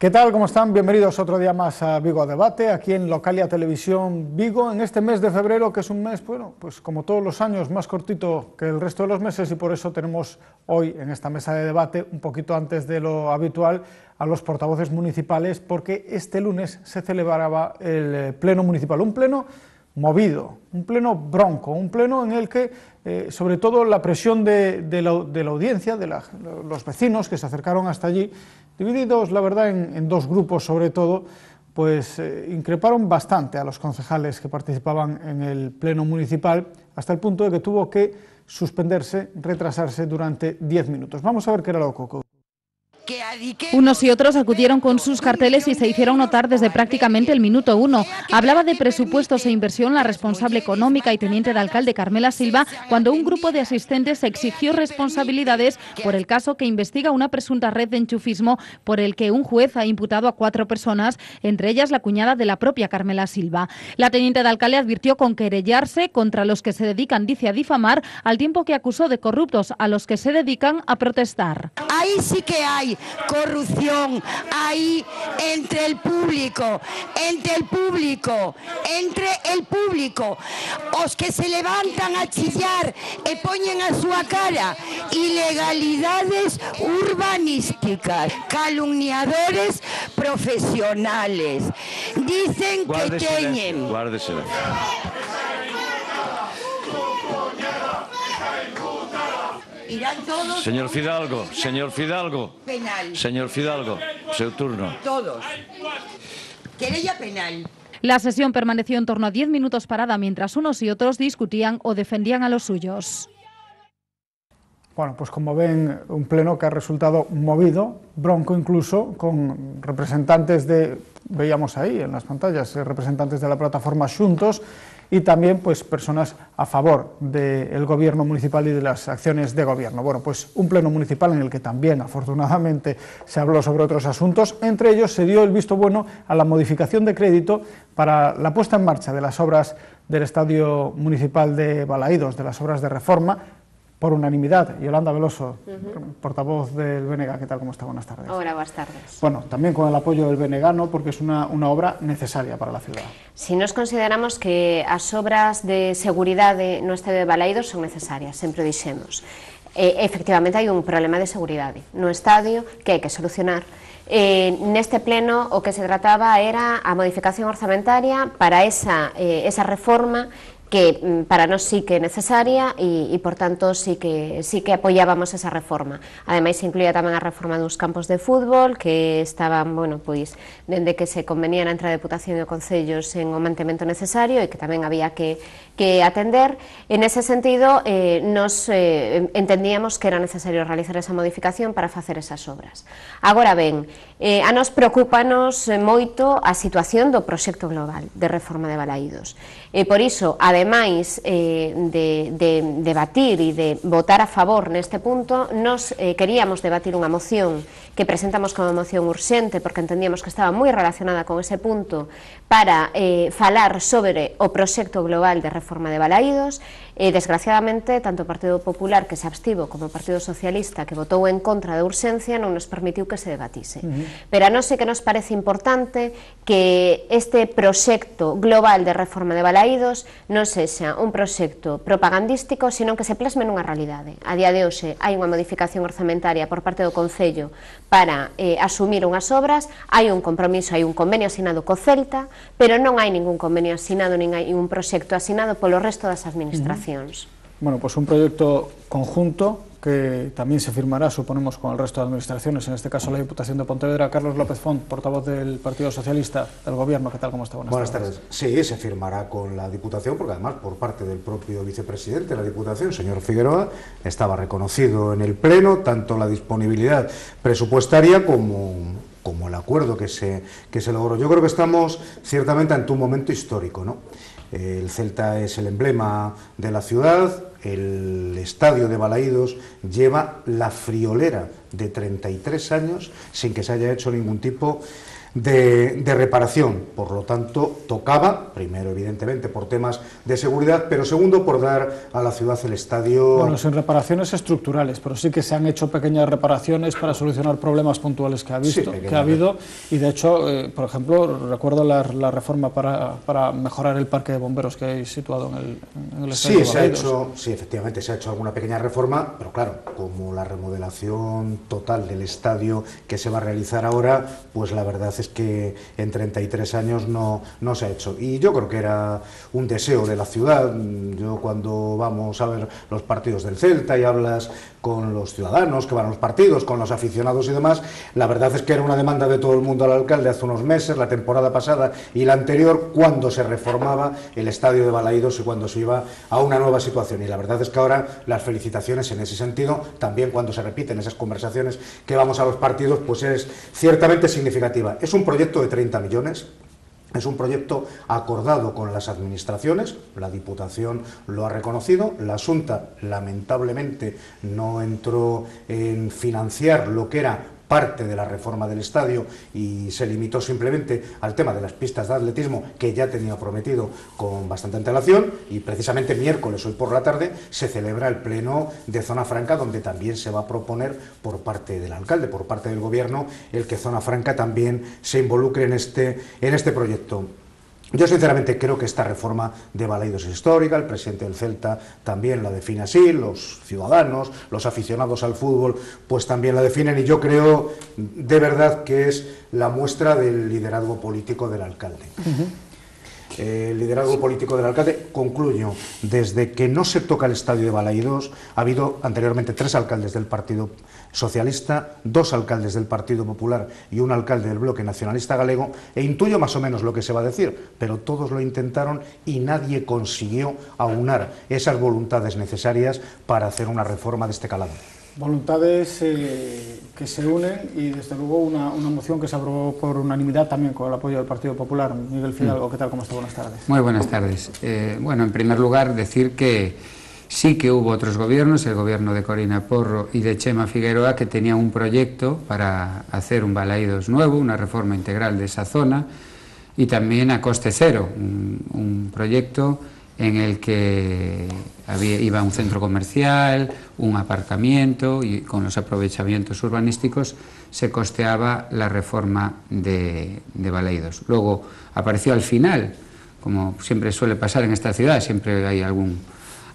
¿Qué tal? ¿Cómo están? Bienvenidos otro día más a Vigo Debate, aquí en Localia Televisión Vigo, en este mes de febrero, que es un mes, bueno, pues como todos los años, más cortito que el resto de los meses y por eso tenemos hoy en esta mesa de debate, un poquito antes de lo habitual, a los portavoces municipales, porque este lunes se celebraba el eh, Pleno Municipal, un pleno movido, un pleno bronco, un pleno en el que, eh, sobre todo, la presión de, la, audiencia, de los vecinos que se acercaron hasta allí, divididos, la verdad, en, dos grupos sobre todo, pues eh, increparon bastante a los concejales que participaban en el pleno municipal, hasta el punto de que tuvo que suspenderse, retrasarse durante diez minutos. Vamos a ver qué era lo que unos y otros acudieron con sus carteles y se hicieron notar desde prácticamente el minuto uno. Hablaba de presupuestos e inversión la responsable económica y teniente de alcalde Carmela Silva cuando un grupo de asistentes exigió responsabilidades por el caso que investiga una presunta red de enchufismo por el que un juez ha imputado a cuatro personas, entre ellas la cuñada de la propia Carmela Silva. La teniente de alcalde advirtió con querellarse contra los que se dedican, dice, a difamar, al tiempo que acusó de corruptos a los que se dedican a protestar. Ahí sí que hay corrupción ahí entre el público, entre el público, entre el público. Os que se levantan a chillar e poñen a súa cara ilegalidades urbanísticas, calumniadores profesionales. Dicen que teñen... Señor Fidalgo, señor Fidalgo. Penal. Señor Fidalgo, su turno. Todos. Querella penal. La sesión permaneció en torno a 10 minutos parada mientras unos y otros discutían o defendían a los suyos. Bueno, pues como ven, un pleno que ha resultado movido, bronco incluso, con representantes de, veíamos ahí en las pantallas, eh, representantes de la plataforma Xuntos y también pues, personas a favor del gobierno municipal y de las acciones de gobierno. Bueno, pues un pleno municipal en el que también, afortunadamente, se habló sobre otros asuntos. Entre ellos se dio el visto bueno a la modificación de crédito para la puesta en marcha de las obras del Estadio Municipal de Balaídos, de las obras de reforma, por unanimidad. Yolanda Veloso, portavoz del Benega, ¿qué tal? ¿Cómo está? Buenas tardes. Hola, buenas tardes. Bueno, también con el apoyo del Benegano, porque es una, una obra necesaria para la ciudad. Si nos consideramos que las obras de seguridad de no estadio de Balaidos son necesarias, sempre dixemos. Eh, efectivamente, hai un problema de seguridade no estadio que hai que solucionar. Eh, neste pleno o que se trataba era a modificación orzamentaria para esa, eh, esa reforma que mm, para nós sí que necesaria e, e por tanto sí que, sí que apoiábamos esa reforma. Ademais, incluía tamén a reforma dos campos de fútbol, que estaban, bueno, pois, dende que se convenían entre a Deputación e o Concellos en o necesario e que tamén había que, que atender. En ese sentido, eh, nos eh, entendíamos que era necesario realizar esa modificación para facer esas obras. Agora ben, eh, a nos preocupanos eh, moito a situación do proxecto global de reforma de Balaídos. E por iso, ademais eh, de, de debatir e de votar a favor neste punto, nos eh, queríamos debatir unha moción que presentamos como moción urxente, porque entendíamos que estaba moi relacionada con ese punto, para eh, falar sobre o proxecto global de reforma de Balaídos E, desgraciadamente, tanto o Partido Popular que se abstivo como o Partido Socialista que votou en contra de urxencia non nos permitiu que se debatise. Uh -huh. Pero a non sei que nos parece importante que este proxecto global de reforma de Balaídos non sexa un proxecto propagandístico, sino que se plasme nunha realidade. A día de hoxe hai unha modificación orzamentaria por parte do Concello para eh, asumir unhas obras, hai un compromiso, hai un convenio asinado co Celta, pero non hai ningún convenio asinado, nin hai un proxecto asinado polo resto das administracións. Uh -huh. Bueno, pues un proyecto conjunto que también se firmará, suponemos, con el resto de administraciones, en este caso la Diputación de Pontevedra. Carlos López Font, portavoz del Partido Socialista del Gobierno, ¿qué tal? ¿Cómo está? Buenas, Buenas tardes. tardes. Sí, se firmará con la Diputación, porque además por parte del propio vicepresidente de la Diputación, señor Figueroa, estaba reconocido en el Pleno tanto la disponibilidad presupuestaria como como el acuerdo que se, que se logró. Yo creo que estamos ciertamente ante un momento histórico. ¿no? El Celta es el emblema de la ciudad, el estadio de Balaídos lleva la friolera de 33 años sin que se haya hecho ningún tipo reparación. Por lo tanto, tocaba, primero evidentemente por temas de seguridad, pero segundo por dar a la ciudad el estadio... Bueno, sin reparaciones estructurales, pero sí que se han hecho pequeñas reparaciones para solucionar problemas puntuales que ha, visto, que ha habido. Y de hecho, eh, por ejemplo, recuerdo la, reforma para, para, mejorar el parque de bomberos que hay situado en el, en el estadio. Sí, se ha hecho, sí, efectivamente, se ha hecho alguna pequeña reforma, pero claro, como la remodelación total del estadio que se va a realizar ahora, pues la verdad que en 33 años no, no se ha hecho. Y yo creo que era un deseo de la ciudad. Yo cuando vamos a ver los partidos del Celta y hablas con los ciudadanos que van a los partidos, con los aficionados y demás, la verdad es que era una demanda de todo el mundo al alcalde hace unos meses, la temporada pasada y la anterior, cuando se reformaba el estadio de Balaídos y cuando se iba a una nueva situación. Y la verdad es que ahora las felicitaciones en ese sentido, también cuando se repiten esas conversaciones que vamos a los partidos, pues es ciertamente significativa. Es un proyecto de 30 millones, es un proyecto acordado con las administraciones, la Diputación lo ha reconocido, la Junta lamentablemente no entró en financiar lo que era parte de la reforma del estadio y se limitó simplemente al tema de las pistas de atletismo que ya tenía prometido con bastante antelación y precisamente miércoles, hoy por la tarde, se celebra el pleno de Zona Franca donde también se va a proponer por parte del alcalde, por parte del gobierno, el que Zona Franca también se involucre en este, en este proyecto. Yo sinceramente creo que esta reforma de Balaidos es histórica, el presidente del Celta también la define así, los ciudadanos, los aficionados al fútbol, pues también la definen y yo creo de verdad que es la muestra del liderazgo político del alcalde. El liderazgo político del alcalde, concluyo, desde que no se toca el estadio de Balaidos, ha habido anteriormente tres alcaldes del Partido socialista, dos alcaldes del Partido Popular y un alcalde del Bloque Nacionalista Galego, e intuyo más o menos lo que se va a decir, pero todos lo intentaron y nadie consiguió aunar esas voluntades necesarias para hacer una reforma de este calado. Voluntades eh, que se unen y desde luego una, moción que se aprobó por unanimidad también con el apoyo del Partido Popular. Miguel Fidalgo, mm. ¿qué tal? ¿Cómo está? Buenas tardes. Muy buenas tardes. Eh, bueno, en primer lugar decir que Sí que hubo otros gobiernos, el gobierno de Corina Porro y de Chema Figueroa, que tenían un proyecto para hacer un Balaídos nuevo, una reforma integral de esa zona, y también a coste cero, un, proyecto en el que había, iba un centro comercial, un aparcamiento y con los aprovechamientos urbanísticos se costeaba la reforma de, de Luego apareció al final, como siempre suele pasar en esta ciudad, siempre hay algún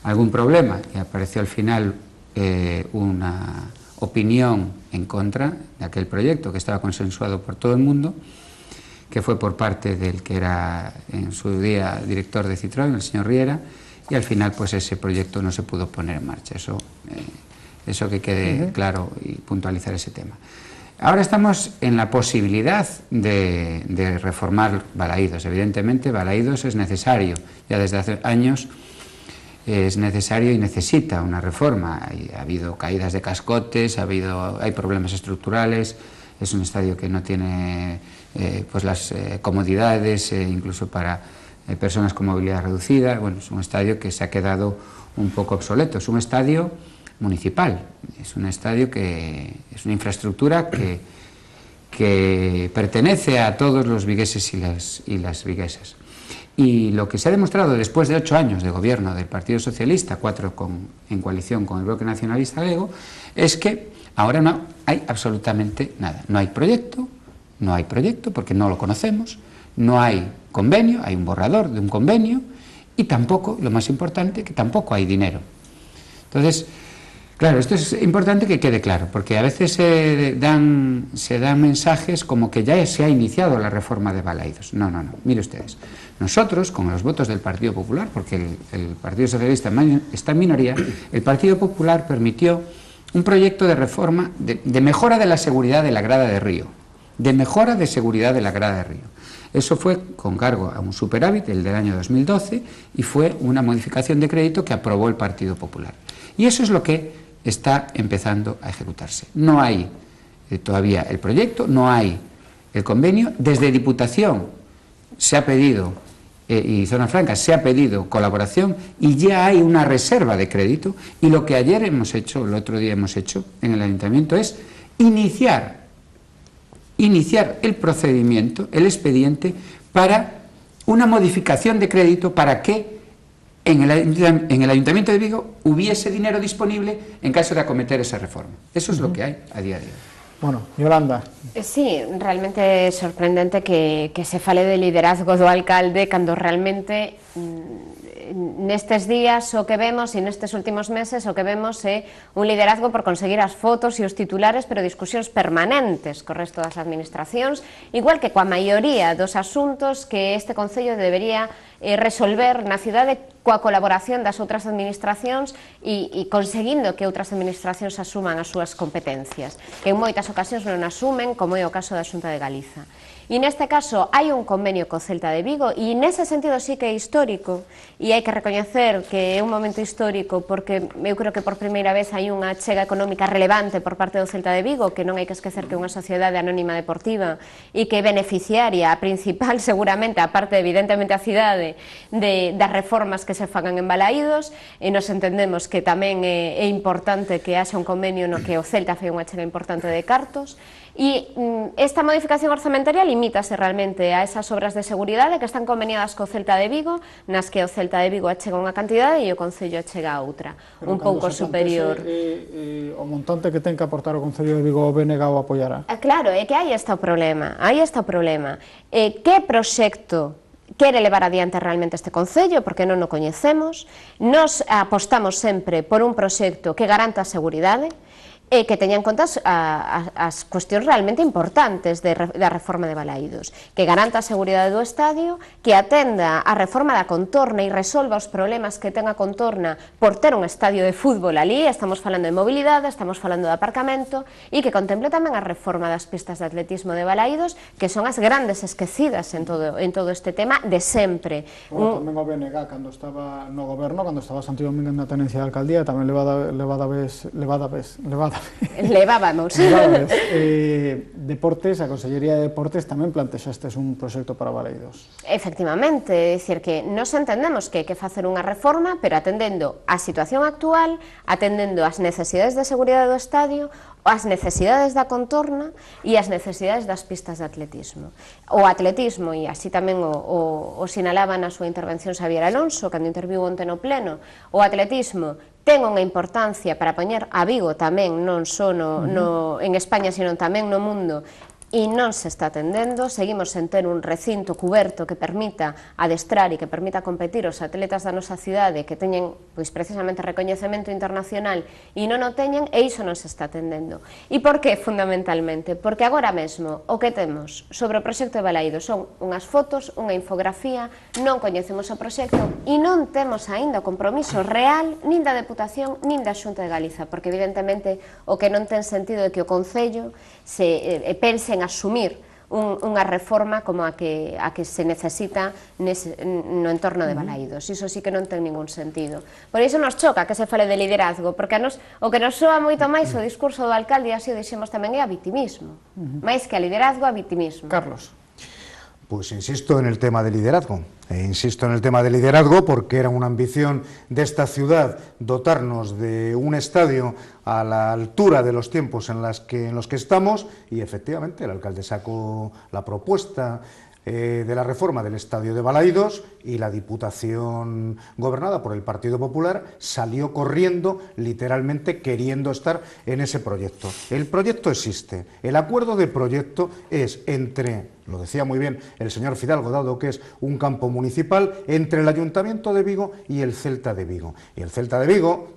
algún problema y apareció al final eh, una opinión en contra de aquel proyecto que estaba consensuado por todo el mundo, que fue por parte del que era en su día director de Citroën, el señor Riera, y al final pues ese proyecto no se pudo poner en marcha. Eso, eh, eso que quede claro y puntualizar ese tema. Ahora estamos en la posibilidad de, de reformar Balaídos. Evidentemente, Balaídos es necesario. Ya desde hace años es necesario y necesita una reforma. ha habido caídas de cascotes, ha habido, hay problemas estructurales, es un estadio que no tiene eh, pues las eh, comodidades, eh, incluso para personas con movilidad reducida. Bueno, es un estadio que se ha quedado un poco obsoleto. Es un estadio municipal, es un estadio que es una infraestructura que, que pertenece a todos los vigueses y las, y las viguesas. Y lo que se ha demostrado después de ocho años de gobierno del Partido Socialista, cuatro en coalición con el Bloque Nacionalista Galego, es que ahora no hay absolutamente nada. No hay proyecto, no hay proyecto porque no lo conocemos, no hay convenio, hay un borrador de un convenio y tampoco, lo más importante, que tampoco hay dinero. Entonces, Claro, esto es importante que quede claro, porque a veces se dan, se dan mensajes como que ya se ha iniciado la reforma de Balaidos. No, no, no. Mire ustedes, nosotros, con los votos del Partido Popular, porque el, Partido Socialista está en minoría, el Partido Popular permitió un proyecto de reforma, de, de mejora de la seguridad de la grada de Río, de mejora de seguridad de la grada de Río. Eso fue con cargo a un superávit, el del año 2012, y fue una modificación de crédito que aprobó el Partido Popular. Y eso es lo que está empezando a ejecutarse. No hay eh, todavía el proyecto, no hay el convenio. Desde Diputación se ha pedido, eh, y Zona Franca se ha pedido colaboración y ya hay una reserva de crédito. Y lo que ayer hemos hecho, el otro día hemos hecho en el Ayuntamiento es iniciar iniciar el procedimiento, el expediente, para una modificación de crédito para que en el, en el, Ayuntamiento de Vigo hubiese dinero disponible en caso de acometer esa reforma. Eso es uh -huh. lo que hay a día de hoy. Bueno, Yolanda. Sí, realmente é sorprendente que, que se fale de liderazgo do alcalde cando realmente nestes días o que vemos e nestes últimos meses o que vemos é un liderazgo por conseguir as fotos e os titulares pero discusións permanentes co resto das administracións igual que coa maioría dos asuntos que este Concello debería eh, resolver na cidade coa colaboración das outras administracións e, e conseguindo que outras administracións asuman as súas competencias, que en moitas ocasións non asumen, como é o caso da Xunta de Galiza. E neste caso hai un convenio co Celta de Vigo e nese sentido sí que é histórico e hai que recoñecer que é un momento histórico porque eu creo que por primeira vez hai unha chega económica relevante por parte do Celta de Vigo que non hai que esquecer que é unha sociedade anónima deportiva e que é beneficiaria a principal seguramente, a parte evidentemente a cidade, de, das reformas que se fagan en Balaídos e nos entendemos que tamén é, é importante que haxa un convenio no que o Celta fai unha chega importante de cartos E mm, esta modificación orzamentaria limítase realmente a esas obras de seguridade que están conveniadas co Celta de Vigo, nas que o Celta de Vigo achega unha cantidade e o Concello achega outra, Pero un pouco superior. eh, eh, o montante que ten que aportar o Concello de Vigo o BNG o apoiará. Ah, claro, é que aí está o problema, aí está o problema. eh, que proxecto quere levar adiante realmente este Concello, porque non o coñecemos, nos apostamos sempre por un proxecto que garanta a e que teñan en conta as, as cuestións realmente importantes de, da reforma de Balaídos, que garanta a seguridade do estadio, que atenda a reforma da contorna e resolva os problemas que ten a contorna por ter un estadio de fútbol ali, estamos falando de mobilidade, estamos falando de aparcamento, e que contemple tamén a reforma das pistas de atletismo de Balaídos, que son as grandes esquecidas en todo, en todo este tema de sempre. Bueno, tamén o BNG, cando estaba no goberno, cando estaba Santiago Domínguez na tenencia de alcaldía, tamén levada, levada vez, levada vez, levada Levábamos. Levábamos. Eh, deportes, a Consellería de Deportes tamén plantexastes un proxecto para Baleidos. Efectivamente, é dicir que nos entendemos que hai que facer unha reforma, pero atendendo a situación actual, atendendo as necesidades da seguridade do estadio, as necesidades da contorna e as necesidades das pistas de atletismo. O atletismo, e así tamén o, o, o sinalaba na súa intervención Xavier Alonso, cando interviu onte no pleno, o atletismo ten unha importancia para poñer a Vigo tamén, non só no, no, en España, sino tamén no mundo, e non se está atendendo, seguimos sen ter un recinto cuberto que permita adestrar e que permita competir os atletas da nosa cidade que teñen pois precisamente recoñecemento internacional e non o teñen e iso non se está atendendo. E por que fundamentalmente? Porque agora mesmo o que temos sobre o proxecto de Balaído son unhas fotos, unha infografía, non coñecemos o proxecto e non temos aínda o compromiso real nin da Deputación nin da Xunta de Galiza, porque evidentemente o que non ten sentido é que o Concello se eh, eh pense sen asumir un, unha reforma como a que, a que se necesita nese, no entorno de Balaídos. Iso sí que non ten ningún sentido. Por iso nos choca que se fale de liderazgo, porque a nos, o que nos soa moito máis o discurso do alcalde, así o dixemos tamén, é a vitimismo. Uh -huh. Máis que a liderazgo, a vitimismo. Carlos. Pues insisto en el tema del liderazgo. E insisto en el tema del liderazgo porque era una ambición de esta ciudad dotarnos de un estadio a la altura de los tiempos en, que, en los que estamos y efectivamente el alcalde sacó la propuesta eh, de la reforma del estadio de Balaidos y la Diputación gobernada por el Partido Popular salió corriendo, literalmente queriendo estar en ese proyecto. El proyecto existe, el acuerdo de proyecto es entre, lo decía muy bien el señor Fidalgo, dado que es un campo municipal, entre el Ayuntamiento de Vigo y el Celta de Vigo. Y el Celta de Vigo,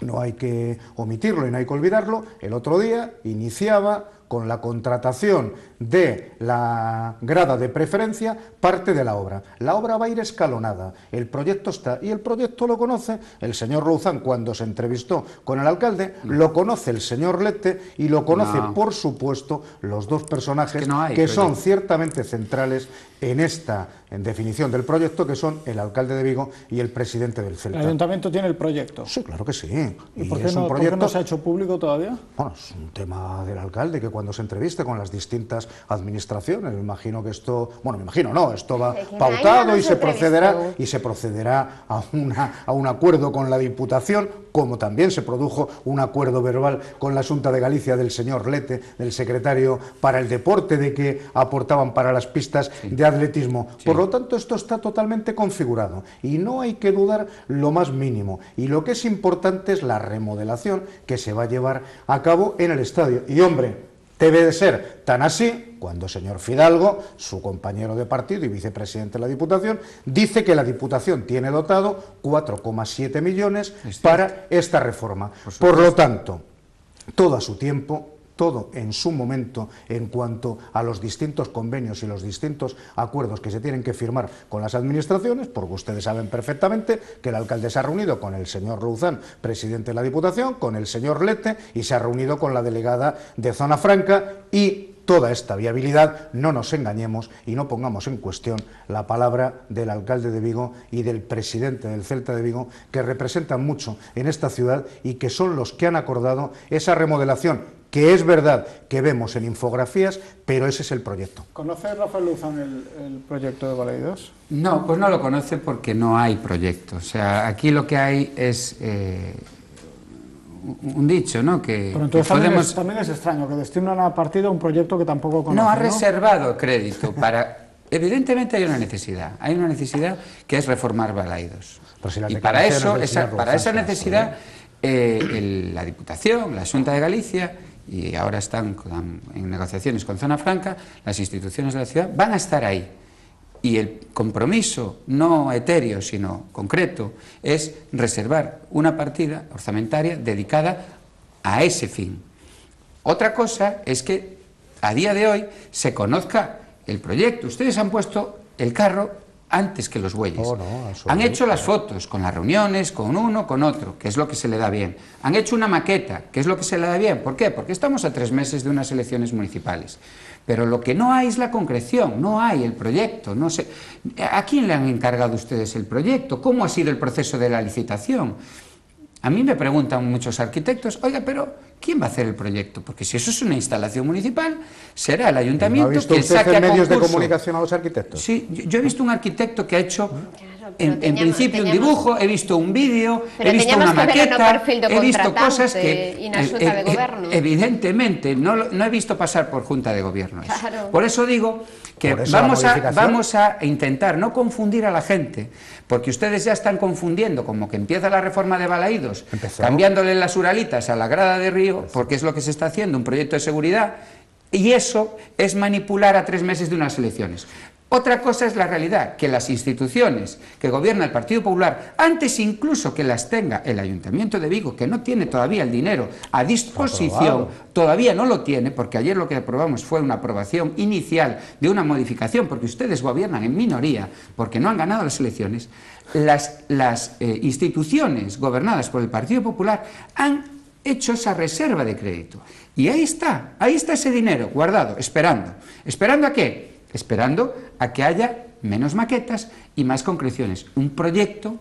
no hay que omitirlo y no hay que olvidarlo, el otro día iniciaba con la contratación de la grada de preferencia parte de la obra. La obra va a ir escalonada, el proyecto está, y el proyecto lo conoce el señor Rouzán cuando se entrevistó con el alcalde, lo conoce el señor Lette y lo conoce, no. por supuesto, los dos personajes es que, no que son ciertamente centrales en esta en definición del proyecto, que son el alcalde de Vigo y el presidente del Celta. ¿El ayuntamiento tiene el proyecto? Sí, claro que sí. ¿Y, ¿Y por, qué no, ¿por qué no se ha hecho público todavía? Bueno, es un tema del alcalde, que cuando se entreviste con las distintas administraciones. Me imagino que esto, bueno, me imagino, no, esto va pautado y se procederá y se procederá a, una, a un acuerdo con la Diputación, como también se produjo un acuerdo verbal con la Junta de Galicia del señor Lete, del secretario para el deporte, de que aportaban para las pistas de atletismo. Por lo tanto, esto está totalmente configurado y no hay que dudar lo más mínimo. Y lo que es importante es la remodelación que se va a llevar a cabo en el estadio. Y hombre, debe de ser tan así cuando el señor Fidalgo, su compañero de partido y vicepresidente de la Diputación, dice que la Diputación tiene dotado 4,7 millones para esta reforma. Por lo tanto, todo a su tiempo, todo en su momento en cuanto a los distintos convenios y los distintos acuerdos que se tienen que firmar con las administraciones, porque ustedes saben perfectamente que el alcalde se ha reunido con el señor Rouzán, presidente de la Diputación, con el señor Lete y se ha reunido con la delegada de Zona Franca y toda esta viabilidad, no nos engañemos y no pongamos en cuestión la palabra del alcalde de Vigo y del presidente del Celta de Vigo, que representan mucho en esta ciudad y que son los que han acordado esa remodelación que es verdad que vemos en infografías, pero ese es el proyecto. ¿Conoce Rafael Luzán el, proyecto de Baleidos? No, pues no lo conoce porque no hay proyecto. O sea, aquí lo que hay es eh, un dicho, ¿no? Que, pero entonces también, es, extraño que destine una partida a un proyecto que tampoco conoce. No, ha reservado crédito para... Evidentemente hay una necesidad, hay una necesidad que es reformar Balaidos. y para eso, esa, para esa necesidad, eh, la Diputación, la Junta de Galicia y ahora están en negociaciones con Zona Franca, las instituciones de la ciudad van a estar ahí. Y el compromiso, no etéreo, sino concreto, es reservar una partida orzamentaria dedicada a ese fin. Otra cosa es que a día de hoy se conozca el proyecto. Ustedes han puesto el carro antes que los bueyes. Oh, Han hecho las fotos con las reuniones, con uno, con otro, que es lo que se le da bien. Han hecho una maqueta, que es lo que se le da bien. ¿Por qué? Porque estamos a tres meses de unas elecciones municipales. Pero lo que no hay es la concreción, no hay el proyecto. No sé. ¿A quién le han encargado ustedes el proyecto? ¿Cómo ha sido el proceso de la licitación? A mí me preguntan muchos arquitectos, oiga, pero ¿quién va a hacer el proyecto? Porque si eso es una instalación municipal, será el ayuntamiento ¿No ha visto quien saque medios de comunicación a los arquitectos? Sí, yo, he visto un arquitecto que ha hecho en, principio un dibujo, he visto un vídeo, he visto una maqueta, he visto cosas que eh, eh, evidentemente no, no, he visto pasar por junta de gobierno. Por eso digo que vamos a, vamos a intentar no confundir a la gente, porque ustedes ya están confundiendo como que empieza la reforma de Balaídos, cambiándole las uralitas a la grada de Río, porque es lo que se está haciendo, un proyecto de seguridad, y eso es manipular a tres meses de unas elecciones. Otra cosa es la realidad, que las instituciones que gobierna el Partido Popular, antes incluso que las tenga el Ayuntamiento de Vigo, que no tiene todavía el dinero a disposición, todavía no lo tiene, porque ayer lo que aprobamos fue una aprobación inicial de una modificación, porque ustedes gobiernan en minoría, porque no han ganado las elecciones, las, las eh, instituciones gobernadas por el Partido Popular han hecho esa reserva de crédito. Y ahí está, ahí está ese dinero guardado, esperando. ¿Esperando a qué? esperando a que haya menos maquetas y más concreciones. Un proyecto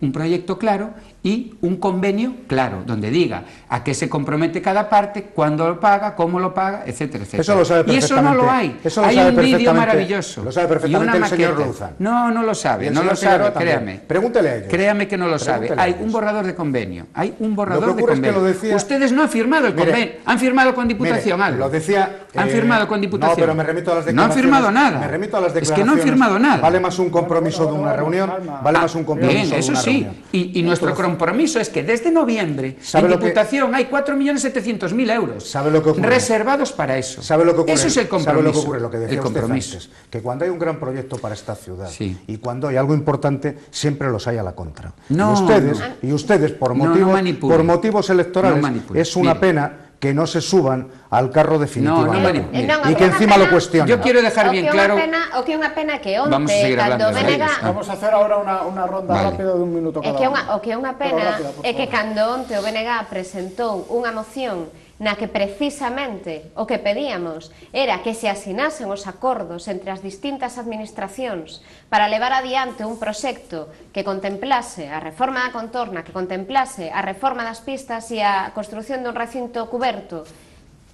un proyecto claro y un convenio claro, donde diga a qué se compromete cada parte, cuándo lo paga, cómo lo paga, etcétera, etcétera. Eso lo sabe y eso no lo hay. hay un vídeo maravilloso. Lo sabe perfectamente el señor Luzán. No, no lo sabe, no lo sabe, créame. Pregúntele a ellos. Créame que no lo sabe. Hay un borrador de convenio. Hay un borrador de convenio. Ustedes no han firmado el convenio. Han firmado con Diputación algo. Lo decía... Han firmado con Diputación. No, pero me remito a las declaraciones. No han firmado nada. Me remito a las declaraciones. Es que no han firmado nada. Vale más un compromiso de una reunión, vale más un compromiso de una reunión. Eso sí. Y nuestro compromiso es que desde noviembre en Diputación hay 4.700.000 euros reservados para eso. ¿Sabe lo que ocurre? Eso es el compromiso. lo que ocurre? Lo que decía el compromiso. Antes, que cuando hay un gran proyecto para esta ciudad y cuando hay algo importante, siempre los hay a la contra. No, y ustedes, y ustedes por, motivos, por motivos electorales, es una pena que no se suban al carro definitivo no, no, y que encima lo cuestionen. Yo quiero dejar bien claro... o que unha pena que onte, Vamos a seguir hablando Venega... Vamos a hacer ahora una, una ronda vale. rápida de un minuto cada é que unha, O que unha pena é que cando onte o BNG presentou unha moción na que precisamente o que pedíamos era que se asinasen os acordos entre as distintas administracións para levar adiante un proxecto que contemplase a reforma da contorna, que contemplase a reforma das pistas e a construción dun recinto cuberto,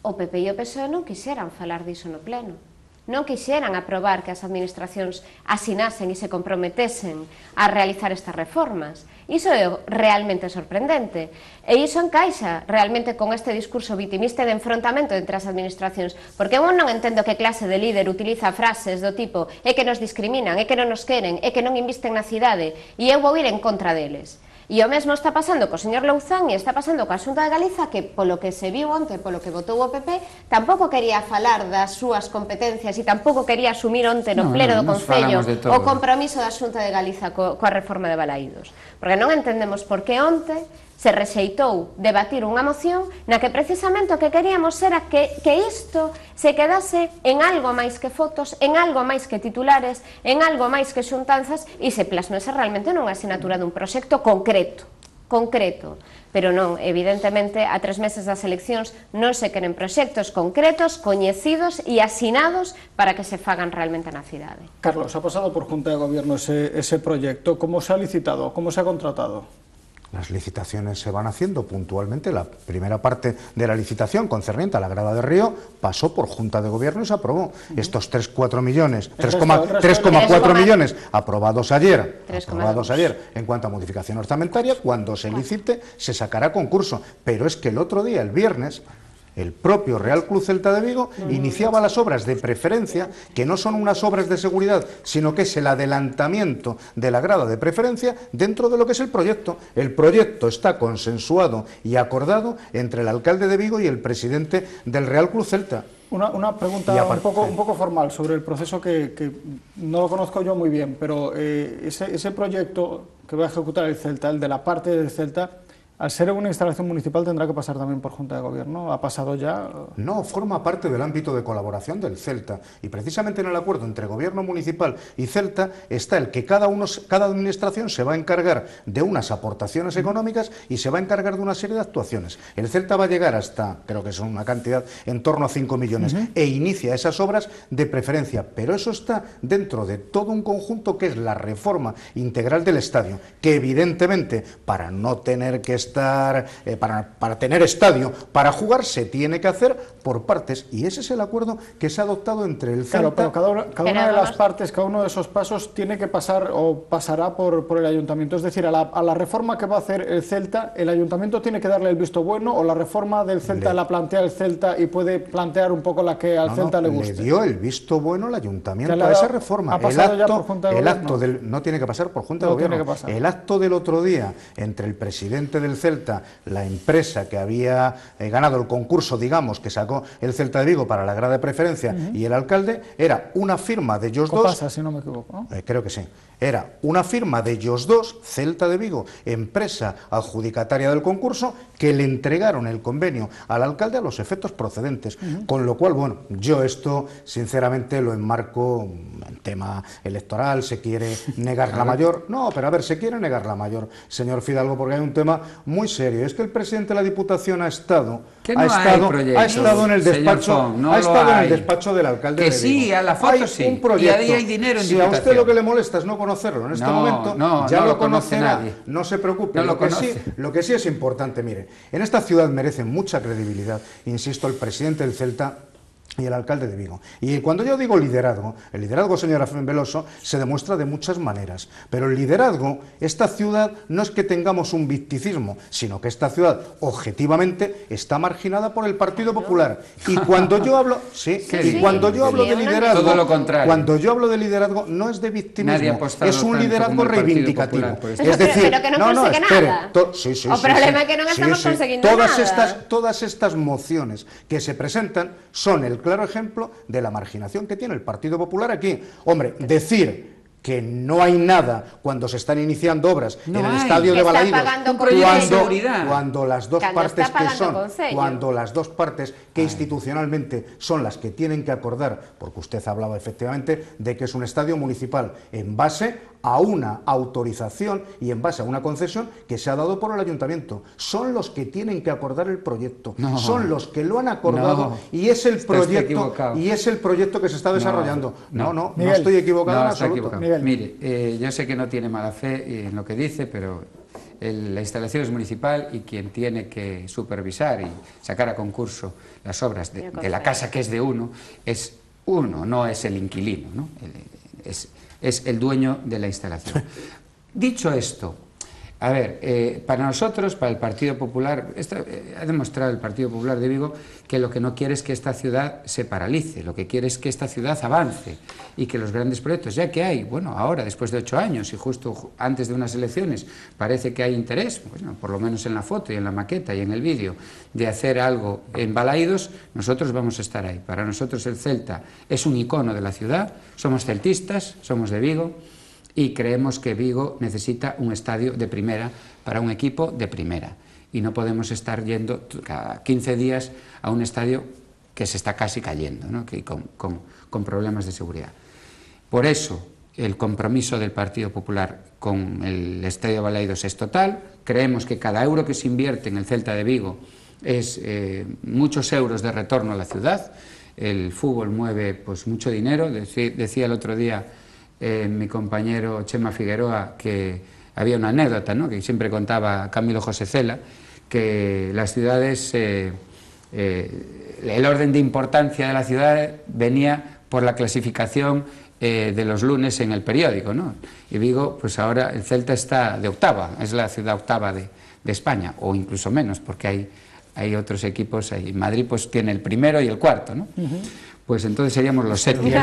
o PP e o PSOE non quixeran falar diso no pleno non quixeran aprobar que as administracións asinasen e se comprometesen a realizar estas reformas. Iso é realmente sorprendente. E iso encaixa realmente con este discurso vitimista de enfrontamento entre as administracións. Porque eu non entendo que clase de líder utiliza frases do tipo é que nos discriminan, é que non nos queren, é que non invisten na cidade e eu vou ir en contra deles. E o mesmo está pasando co señor Louzán e está pasando coa Xunta de Galiza que polo que se viu onte, polo que votou o PP, tampouco quería falar das súas competencias e tampouco quería asumir onte no, no pleno no, do Concello o compromiso da Xunta de Galiza co, coa reforma de Balaídos. Porque non entendemos por que onte se rexeitou debatir unha moción na que precisamente o que queríamos era que, que isto se quedase en algo máis que fotos, en algo máis que titulares, en algo máis que xuntanzas e se plasmese realmente nunha asignatura dun proxecto concreto concreto, pero non, evidentemente, a tres meses das eleccións non se queren proxectos concretos, coñecidos e asinados para que se fagan realmente na cidade. Carlos, ha pasado por Junta de Gobierno ese, ese proyecto, como se ha licitado, como se ha contratado? Las licitaciones se van haciendo puntualmente. La primera parte de la licitación concerniente a la grada de Río pasó por Junta de Gobierno y se aprobó. Estos 3,4 millones, 3,4 millones aprobados ayer, aprobados ayer en cuanto a modificación orçamentaria, cuando se licite se sacará concurso. Pero es que el otro día, el viernes, el propio Real Club Celta de Vigo iniciaba las obras de preferencia, que no son unas obras de seguridad, sino que es el adelantamiento de la grada de preferencia dentro de lo que es el proyecto. El proyecto está consensuado y acordado entre el alcalde de Vigo y el presidente del Real Club Celta. Una, pregunta un poco, un poco, formal sobre el proceso que, no lo conozco yo muy bien, pero eh, ese, ese proyecto que va a ejecutar el Celta, el de la parte del Celta, al ser una instalación municipal tendrá que pasar también por Junta de Gobierno. ¿Ha pasado ya? No, forma parte del ámbito de colaboración del Celta. Y precisamente en el acuerdo entre Gobierno municipal y Celta está el que cada, uno, cada administración se va a encargar de unas aportaciones económicas y se va a encargar de una serie de actuaciones. El Celta va a llegar hasta, creo que es una cantidad en torno a 5 millones, e inicia esas obras de preferencia. Pero eso está dentro de todo un conjunto que es la reforma integral del estadio, que evidentemente, para no tener que estar eh, para, para, tener estadio, para jugar, se tiene que hacer por partes. Y ese es el acuerdo que se ha adoptado entre el Celta... Claro, pero cada, cada una de las partes, cada uno de esos pasos tiene que pasar o pasará por, por el ayuntamiento. Es decir, a la, a la, reforma que va a hacer el Celta, el ayuntamiento tiene que darle el visto bueno o la reforma del Celta la plantea el Celta y puede plantear un poco la que al Celta le guste. Le dio el visto bueno al ayuntamiento a esa reforma. el acto, el acto del, no tiene que pasar por Junta de Gobierno. El acto del otro día entre el presidente del Celta, la empresa que había eh, ganado el concurso, digamos, que sacó el Celta de Vigo para la grada de preferencia y el alcalde, era una firma de ellos dos. si no me equivoco. Eh, creo que sí. Era una firma de ellos dos, Celta de Vigo, empresa adjudicataria del concurso, que le entregaron el convenio al alcalde a los efectos procedentes. Con lo cual, bueno, yo esto sinceramente lo enmarco en tema electoral, se quiere negar la mayor. No, pero a ver, se quiere negar la mayor, señor Fidalgo, porque hay un tema muy serio. Es que el presidente de la Diputación ha estado, ha, estado ha estado en el despacho, ha estado en el despacho del alcalde. Que de sí, a la foto sí. Un proyecto. Y hay dinero en Si a usted lo que le molesta es no conocerlo en este momento, ya lo, conocerá. No se preocupe. lo, que sí, lo que sí es importante, mire, en esta ciudad merece mucha credibilidad, insisto, el presidente del Celta y el alcalde de Vigo. Y cuando yo digo liderazgo, el liderazgo, señora Veloso, se demuestra de muchas maneras. Pero el liderazgo, esta ciudad, no es que tengamos un victicismo, sino que esta ciudad, objetivamente, está marginada por el Partido Popular. Y cuando yo hablo, sí, y cuando yo hablo de liderazgo, Todo lo contrario. cuando yo hablo de liderazgo, no es de victimismo, es un liderazgo reivindicativo. Pues. Es decir, pero que no, no, no espere, sí, sí, o problema que no estamos consiguiendo todas Estas, todas estas mociones que se presentan son el claro ejemplo de la marginación que tiene el Partido Popular aquí. Hombre, decir que no hay nada cuando se están iniciando obras en el estadio de Balaídos cuando, cuando, las dos partes que son cuando las dos partes que institucionalmente son las que tienen que acordar porque usted hablaba efectivamente de que es un estadio municipal en base a una autorización y en base a una concesión que se ha dado por el ayuntamiento. Son los que tienen que acordar el proyecto, son los que lo han acordado y es el proyecto y es el proyecto que se está desarrollando. No, no, no, estoy equivocado en absoluto. Mire, eh, yo sé que no tiene mala fe en lo que dice, pero la instalación es municipal y quien tiene que supervisar y sacar a concurso las obras de, la casa que es de uno es uno, no es el inquilino, ¿no? es, es el dueño de la instalación. Dicho esto, a ver, eh, para nosotros, para el Partido Popular, eh, ha demostrado el Partido Popular de Vigo que lo que no quiere es que esta ciudad se paralice, lo que quiere es que esta ciudad avance y que los grandes proyectos, ya que hay, bueno, ahora, después de ocho años y justo antes de unas elecciones, parece que hay interés, bueno, por lo menos en la foto y en la maqueta y en el vídeo, de hacer algo en Balaídos, nosotros vamos a estar ahí. Para nosotros el Celta es un icono de la ciudad, somos celtistas, somos de Vigo, y creemos que Vigo necesita un estadio de primera para un equipo de primera y no podemos estar yendo cada 15 días a un estadio que se está casi cayendo, ¿no? que con, con, problemas de seguridad. Por eso el compromiso del Partido Popular con el Estadio Balaidos es total. Creemos que cada euro que se invierte en el Celta de Vigo es eh, muchos euros de retorno a la ciudad. El fútbol mueve pues, mucho dinero. decía el otro día eh, mi compañero Chema Figueroa que había una anécdota ¿no? que siempre contaba Camilo José Cela, que las ciudades, eh, eh, el orden de importancia de la ciudad venía por la clasificación de los lunes en el periódico. ¿no? Y digo, pues ahora el Celta está de octava, es la ciudad octava de, de España, o incluso menos, porque hay, hay otros equipos ahí. Madrid pues tiene el primero y el cuarto. ¿no? Pues entonces seríamos los séptimos.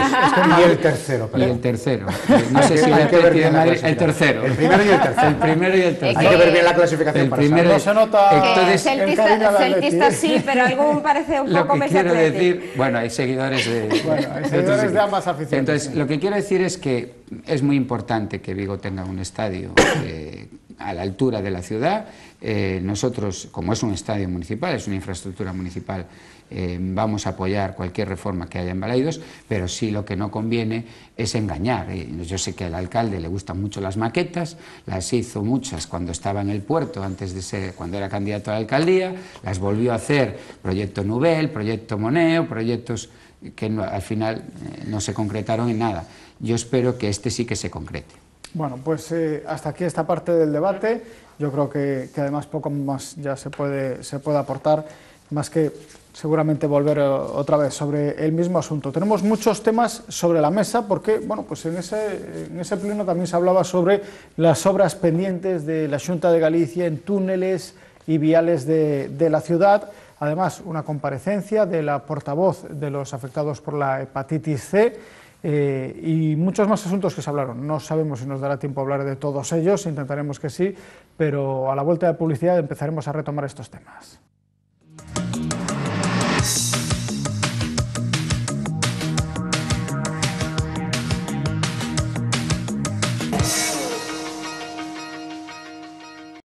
Y el tercero. Y el tercero. No sé si el, el tercero. El primero y el tercero. El primero y el tercero. Hay que ver bien la clasificación el primero, No se nota... Entonces, celtista, celtista sí, pero algún parece un lo poco que más quiero decir, bueno, hay seguidores de... Bueno, hay seguidores de ambas aficiones. Entonces, lo que quiero decir es que es muy importante que Vigo tenga un estadio eh, a la altura de la ciudad. Eh, nosotros, como es un estadio municipal, es una infraestructura municipal, eh, vamos a apoyar cualquier reforma que haya en Balaidos, pero sí lo que no conviene es engañar. Yo sé que al alcalde le gustan mucho las maquetas, las hizo muchas cuando estaba en el puerto, antes de ser, cuando era candidato a la alcaldía, las volvió a hacer proyecto Nubel, proyecto Moneo, proyectos que al final eh, no se concretaron en nada. Yo espero que este sí que se concrete. Bueno, pues eh, hasta aquí esta parte del debate. Yo creo que, que, además poco más ya se puede, se puede aportar, más que seguramente volver eh, otra vez sobre el mismo asunto. Tenemos muchos temas sobre la mesa porque, bueno, pues en ese, en ese pleno también se hablaba sobre las obras pendientes de la Junta de Galicia en túneles y viales de, de la ciudad. Además, una comparecencia de la portavoz de los afectados por la hepatitis C eh, y muchos más asuntos que se hablaron. No sabemos si nos dará tiempo a hablar de todos ellos, intentaremos que sí, pero a la vuelta de publicidad empezaremos a retomar estos temas. Thank you.